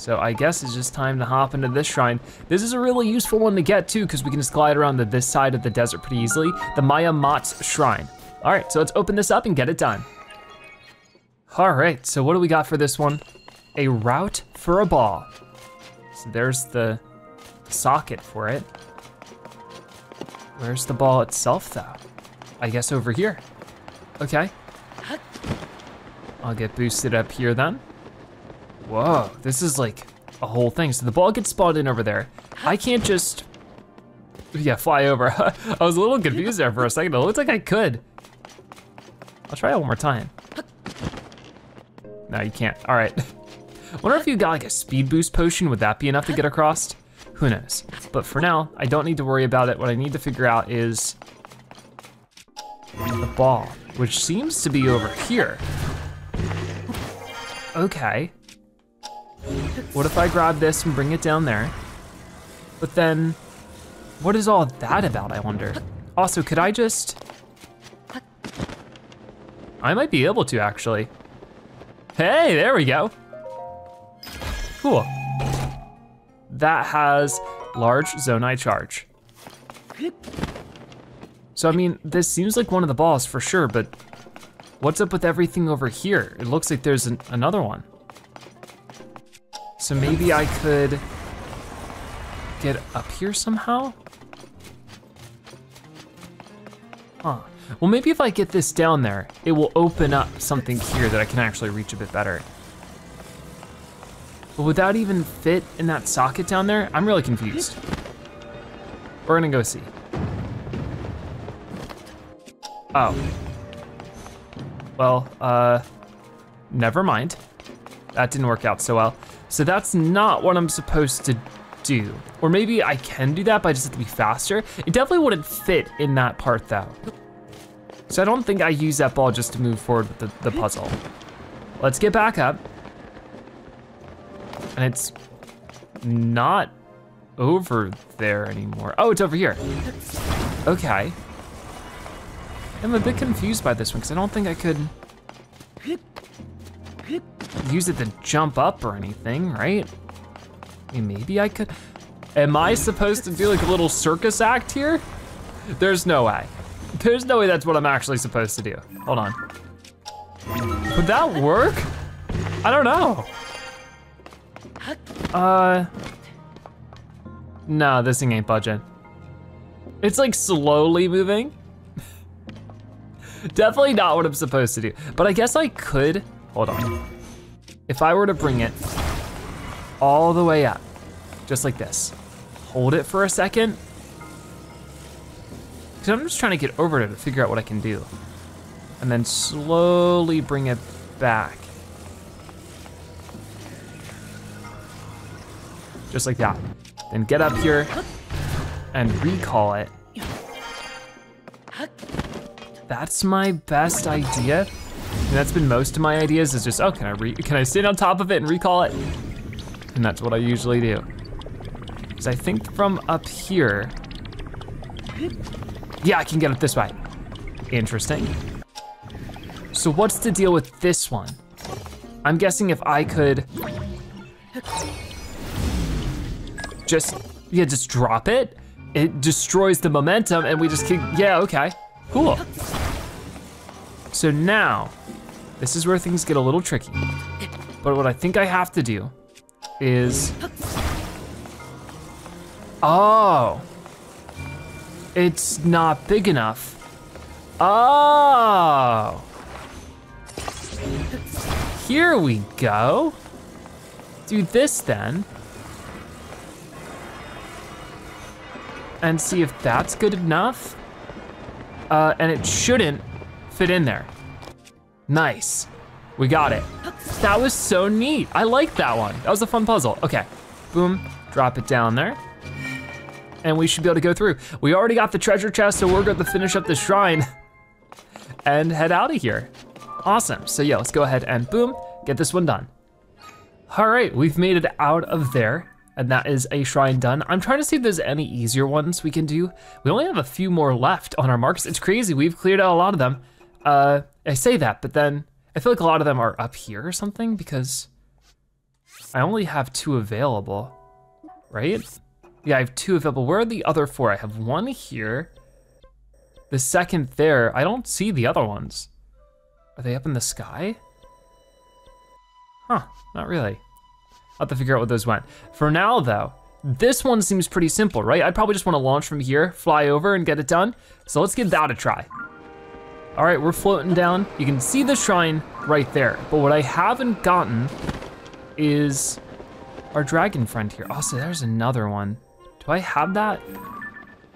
So I guess it's just time to hop into this shrine. This is a really useful one to get too, because we can just glide around to this side of the desert pretty easily. The Maya Mat's Shrine. All right, so let's open this up and get it done. All right, so what do we got for this one? A route for a ball. So there's the socket for it. Where's the ball itself though? I guess over here. Okay. I'll get boosted up here then. Whoa, this is like a whole thing. So the ball gets spawned in over there. I can't just, yeah, fly over. I was a little confused there for a second. It looks like I could. I'll try it one more time. No, you can't, all right. Wonder if you got like a speed boost potion, would that be enough to get across? Who knows? But for now, I don't need to worry about it. What I need to figure out is the ball, which seems to be over here. Okay. What if I grab this and bring it down there? But then, what is all that about, I wonder? Also, could I just, I might be able to actually. Hey, there we go. Cool. That has large Zonai charge. So I mean, this seems like one of the balls for sure, but what's up with everything over here? It looks like there's an, another one. So maybe I could get up here somehow? Huh. Well, maybe if I get this down there, it will open up something here that I can actually reach a bit better. But would that even fit in that socket down there? I'm really confused. We're gonna go see. Oh. Well, uh, never mind. That didn't work out so well. So that's not what I'm supposed to do. Or maybe I can do that, but I just have to be faster. It definitely wouldn't fit in that part though. So I don't think I use that ball just to move forward with the, the puzzle. Let's get back up. And it's not over there anymore. Oh, it's over here. Okay. I'm a bit confused by this one because I don't think I could use it to jump up or anything, right? I mean, maybe I could. Am I supposed to do like a little circus act here? There's no way. There's no way that's what I'm actually supposed to do. Hold on. Would that work? I don't know. Uh, no, this thing ain't budging. It's like slowly moving. Definitely not what I'm supposed to do. But I guess I could, hold on. If I were to bring it all the way up, just like this. Hold it for a second. Cause I'm just trying to get over it to figure out what I can do. And then slowly bring it back. Just like that. Then get up here and recall it. That's my best idea. And that's been most of my ideas is just, oh, can I re can I sit on top of it and recall it? And that's what I usually do. Because I think from up here, yeah, I can get it this way. Interesting. So what's the deal with this one? I'm guessing if I could just, yeah, just drop it, it destroys the momentum and we just keep, yeah, okay, cool. So now, this is where things get a little tricky. But what I think I have to do is, oh, it's not big enough. Oh. Here we go. Do this then. And see if that's good enough. Uh, and it shouldn't fit in there. Nice, we got it. That was so neat. I like that one. That was a fun puzzle. Okay, boom, drop it down there. And we should be able to go through. We already got the treasure chest, so we're to finish up the shrine and head out of here. Awesome, so yeah, let's go ahead and boom, get this one done. All right, we've made it out of there and that is a shrine done. I'm trying to see if there's any easier ones we can do. We only have a few more left on our marks. It's crazy, we've cleared out a lot of them. Uh, I say that, but then I feel like a lot of them are up here or something because I only have two available, right? Yeah, I have two available. Where are the other four? I have one here, the second there. I don't see the other ones. Are they up in the sky? Huh, not really. I'll have to figure out what those went. For now though, this one seems pretty simple, right? I'd probably just wanna launch from here, fly over and get it done. So let's give that a try. All right, we're floating down. You can see the shrine right there. But what I haven't gotten is our dragon friend here. Also, there's another one. Do I have that?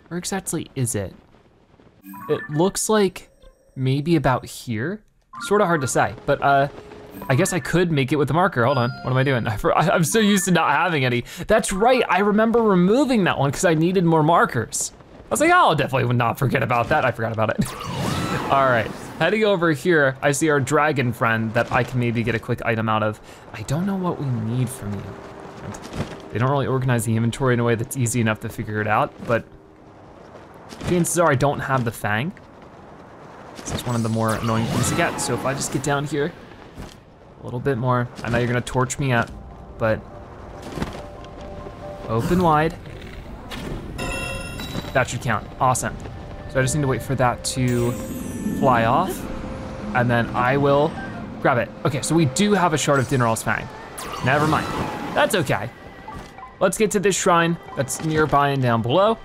Where exactly is it? It looks like maybe about here. Sort of hard to say, but uh, I guess I could make it with the marker. Hold on, what am I doing? I, am so used to not having any. That's right, I remember removing that one because I needed more markers. I was like, oh, I'll definitely not forget about that. I forgot about it. All right, heading over here, I see our dragon friend that I can maybe get a quick item out of. I don't know what we need from you. They don't really organize the inventory in a way that's easy enough to figure it out, but chances are I don't have the fang. This is one of the more annoying things to get. So if I just get down here, a little bit more. I know you're gonna torch me up, but open wide. That should count, awesome. So I just need to wait for that to fly off, and then I will grab it. Okay, so we do have a shard of Dinraal's Fang. Never mind, that's okay. Let's get to this shrine that's nearby and down below,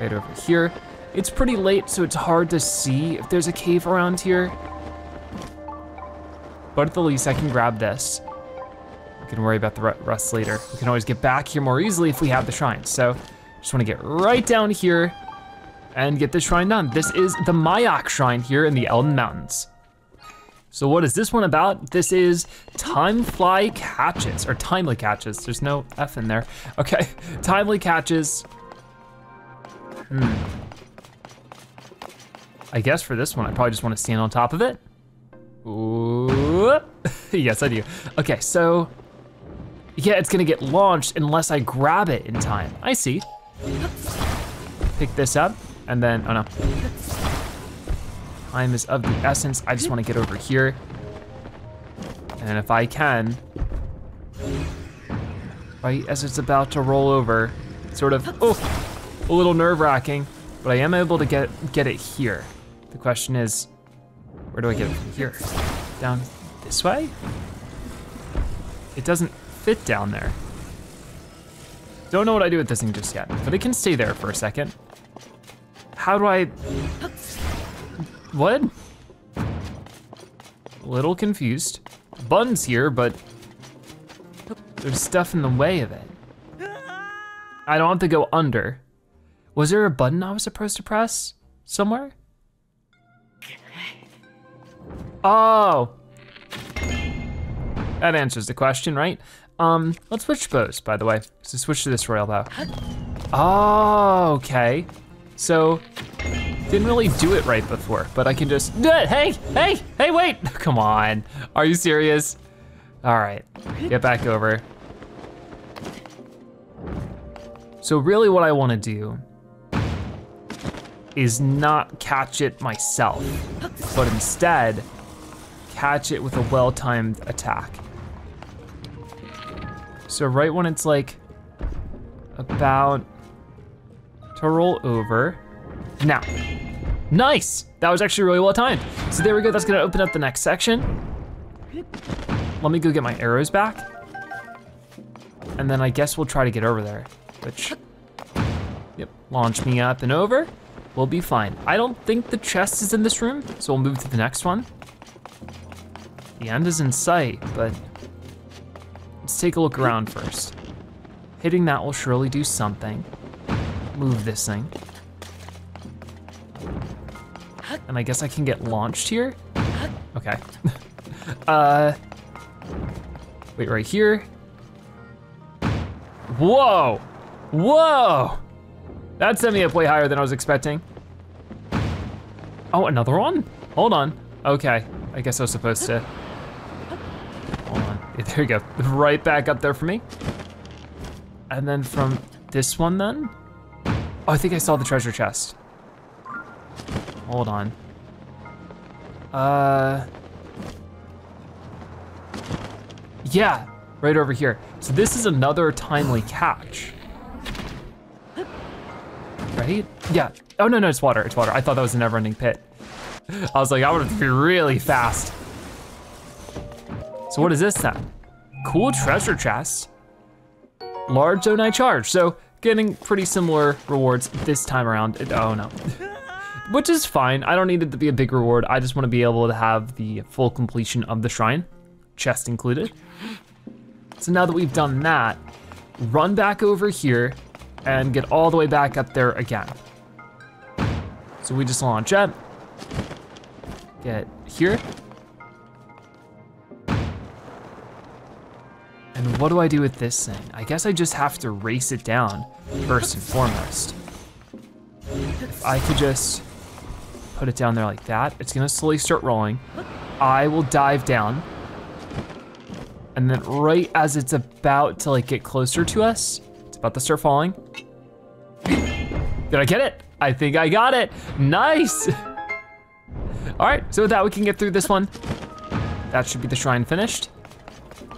right over here. It's pretty late, so it's hard to see if there's a cave around here. But at the least I can grab this. We can worry about the rest later. We can always get back here more easily if we have the shrine. So just wanna get right down here and get this shrine done. This is the Mayak shrine here in the Eldin Mountains. So what is this one about? This is time fly catches, or timely catches. There's no F in there. Okay, timely catches. Hmm. I guess for this one, I probably just wanna stand on top of it. Yes, I do. Okay, so, yeah, it's gonna get launched unless I grab it in time. I see. Pick this up, and then, oh no. Time is of the essence. I just wanna get over here. And if I can, right as it's about to roll over, sort of, oh, a little nerve wracking, but I am able to get, get it here. The question is, where do I get it from here? Down this way? It doesn't fit down there. Don't know what I do with this thing just yet, but it can stay there for a second. How do I, what? A little confused. Bun's here, but there's stuff in the way of it. I don't have to go under. Was there a button I was supposed to press somewhere? Oh. That answers the question, right? Um, let's switch bows, by the way. So switch to this royal bow. Oh, okay. So, didn't really do it right before, but I can just, hey, hey, hey, wait. Come on, are you serious? All right, get back over. So really what I wanna do is not catch it myself, but instead catch it with a well-timed attack. So right when it's like about to roll over. Now, nice! That was actually really well timed. So there we go, that's gonna open up the next section. Let me go get my arrows back. And then I guess we'll try to get over there, which, yep, launch me up and over. We'll be fine. I don't think the chest is in this room, so we'll move to the next one. The end is in sight, but let's take a look around first. Hitting that will surely do something. Move this thing. And I guess I can get launched here? Okay. uh, wait, right here? Whoa, whoa! That sent me up way higher than I was expecting. Oh, another one? Hold on. Okay, I guess I was supposed to. Hold on, yeah, there you go. Right back up there for me. And then from this one then? Oh, I think I saw the treasure chest. Hold on. Uh, yeah, right over here. So this is another timely catch right? Yeah. Oh, no, no, it's water, it's water. I thought that was a never ending pit. I was like, I would have to be really fast. So what is this then? Cool treasure chest. Large Zonai charge. So getting pretty similar rewards this time around. Oh no. Which is fine. I don't need it to be a big reward. I just want to be able to have the full completion of the shrine, chest included. So now that we've done that, run back over here and get all the way back up there again. So we just launch up, get here. And what do I do with this thing? I guess I just have to race it down first and foremost. If I could just put it down there like that, it's gonna slowly start rolling. I will dive down. And then right as it's about to like get closer to us, it's about to start falling, did I get it? I think I got it. Nice. All right, so with that, we can get through this one. That should be the shrine finished.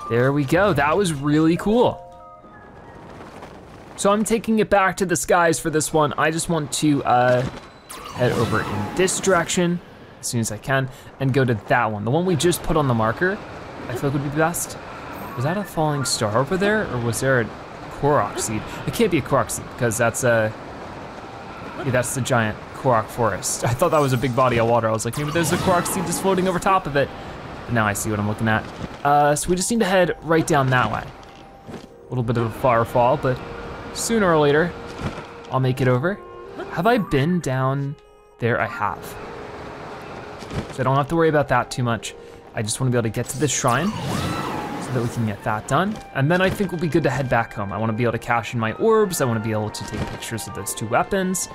There we go, that was really cool. So I'm taking it back to the skies for this one. I just want to uh, head over in this direction as soon as I can and go to that one. The one we just put on the marker, I feel like would be best. Was that a falling star over there or was there a Korok seed? It can't be a Korok seed because that's a, yeah, that's the giant Korok forest. I thought that was a big body of water. I was like, maybe there's a Korok seed just floating over top of it. Now I see what I'm looking at. Uh, so we just need to head right down that way. A little bit of a far fall, but sooner or later, I'll make it over. Have I been down there? I have. So I don't have to worry about that too much. I just wanna be able to get to this shrine so that we can get that done. And then I think we'll be good to head back home. I wanna be able to cash in my orbs. I wanna be able to take pictures of those two weapons.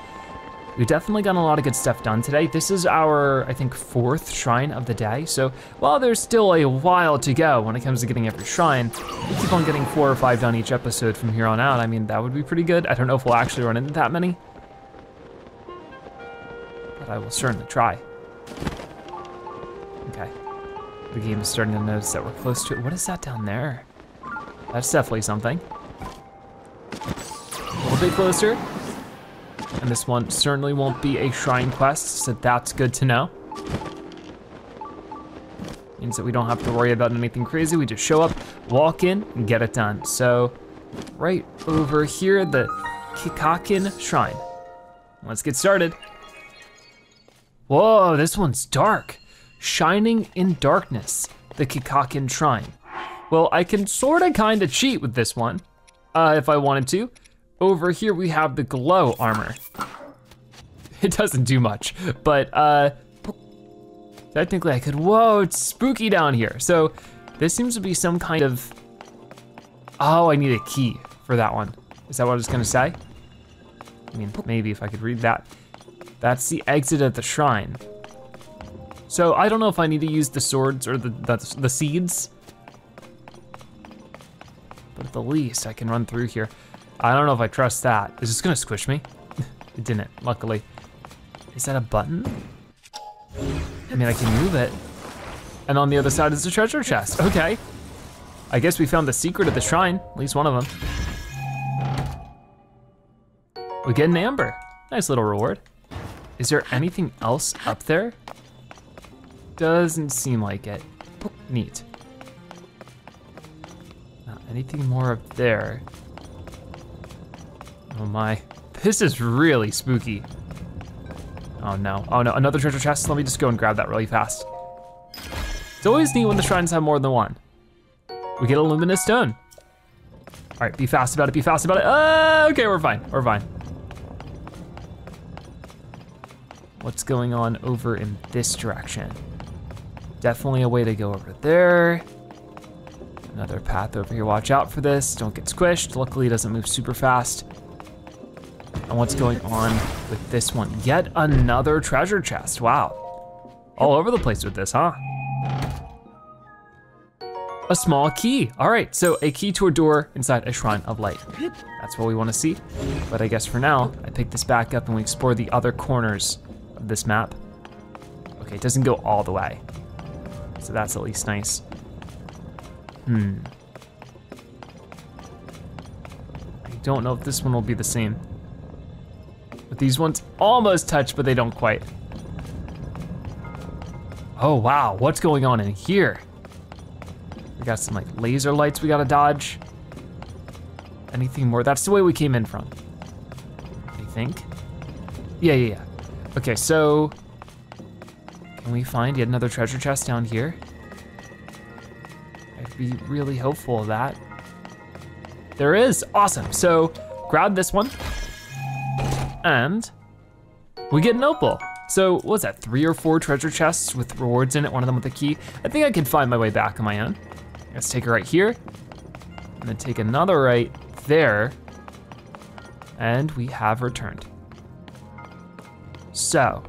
We've definitely gotten a lot of good stuff done today. This is our, I think, fourth shrine of the day. So while there's still a while to go when it comes to getting every shrine, we keep on getting four or five done each episode from here on out. I mean, that would be pretty good. I don't know if we'll actually run into that many, but I will certainly try. Okay, the game is starting to notice that we're close to it. What is that down there? That's definitely something. A little bit closer. And this one certainly won't be a shrine quest, so that's good to know. Means that we don't have to worry about anything crazy. We just show up, walk in, and get it done. So right over here, the Kikakin Shrine. Let's get started. Whoa, this one's dark. Shining in darkness, the Kikakin Shrine. Well, I can sorta kinda cheat with this one, uh, if I wanted to. Over here we have the glow armor. It doesn't do much, but uh, technically I could, whoa, it's spooky down here. So this seems to be some kind of, oh, I need a key for that one. Is that what I was gonna say? I mean, maybe if I could read that. That's the exit of the shrine. So I don't know if I need to use the swords or the, the, the seeds, but at the least I can run through here. I don't know if I trust that. Is this gonna squish me? it didn't, luckily. Is that a button? I mean, I can move it. And on the other side is the treasure chest, okay. I guess we found the secret of the shrine, at least one of them. We get an amber, nice little reward. Is there anything else up there? Doesn't seem like it. Neat. Not anything more up there. Oh my, this is really spooky. Oh no, oh no, another treasure chest. Let me just go and grab that really fast. It's always neat when the shrines have more than one. We get a luminous stone. All right, be fast about it, be fast about it. Uh, okay, we're fine, we're fine. What's going on over in this direction? Definitely a way to go over there. Another path over here, watch out for this. Don't get squished. Luckily it doesn't move super fast. And what's going on with this one? Yet another treasure chest, wow. All over the place with this, huh? A small key. All right, so a key to a door inside a shrine of light. That's what we wanna see. But I guess for now, I pick this back up and we explore the other corners of this map. Okay, it doesn't go all the way. So that's at least nice. Hmm. I don't know if this one will be the same. These ones almost touch, but they don't quite. Oh wow, what's going on in here? We got some like laser lights we gotta dodge. Anything more? That's the way we came in from. I think. Yeah, yeah, yeah. Okay, so can we find yet another treasure chest down here? I'd be really hopeful of that. There is, awesome. So grab this one and we get an opal. So what's that, three or four treasure chests with rewards in it, one of them with a key? I think I can find my way back on my own. Let's take a right here, and then take another right there, and we have returned. So,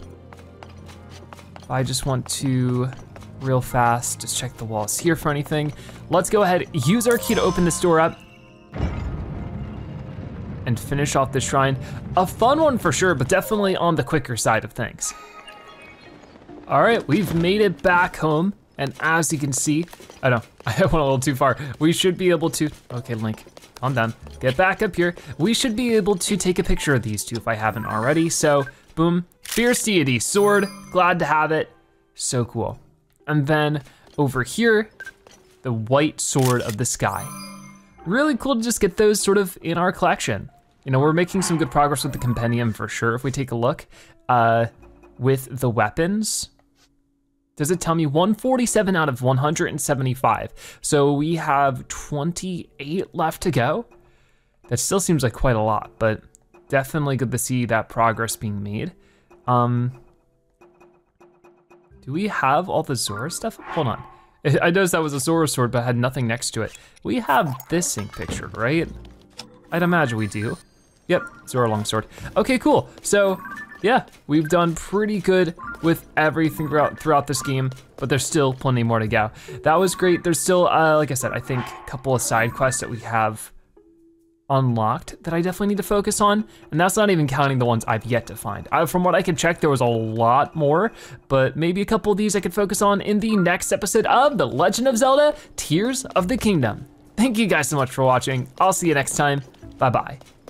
I just want to, real fast, just check the walls here for anything. Let's go ahead, use our key to open this door up, and finish off the shrine. A fun one for sure, but definitely on the quicker side of things. All right, we've made it back home. And as you can see, I know, I went a little too far. We should be able to, okay, Link, calm down. Get back up here. We should be able to take a picture of these two if I haven't already. So Boom, Fierce Deity sword, glad to have it, so cool. And then over here, the white sword of the sky. Really cool to just get those sort of in our collection. You know, we're making some good progress with the compendium for sure. If we take a look uh, with the weapons, does it tell me 147 out of 175? So we have 28 left to go. That still seems like quite a lot, but definitely good to see that progress being made. Um, do we have all the Zora stuff? Hold on. I noticed that was a Zora sword, but had nothing next to it. We have this ink picture, right? I'd imagine we do. Yep, Zora longsword. Okay, cool. So, yeah, we've done pretty good with everything throughout, throughout this game, but there's still plenty more to go. That was great. There's still, uh, like I said, I think a couple of side quests that we have unlocked that I definitely need to focus on, and that's not even counting the ones I've yet to find. I, from what I can check, there was a lot more, but maybe a couple of these I could focus on in the next episode of The Legend of Zelda Tears of the Kingdom. Thank you guys so much for watching. I'll see you next time. Bye-bye.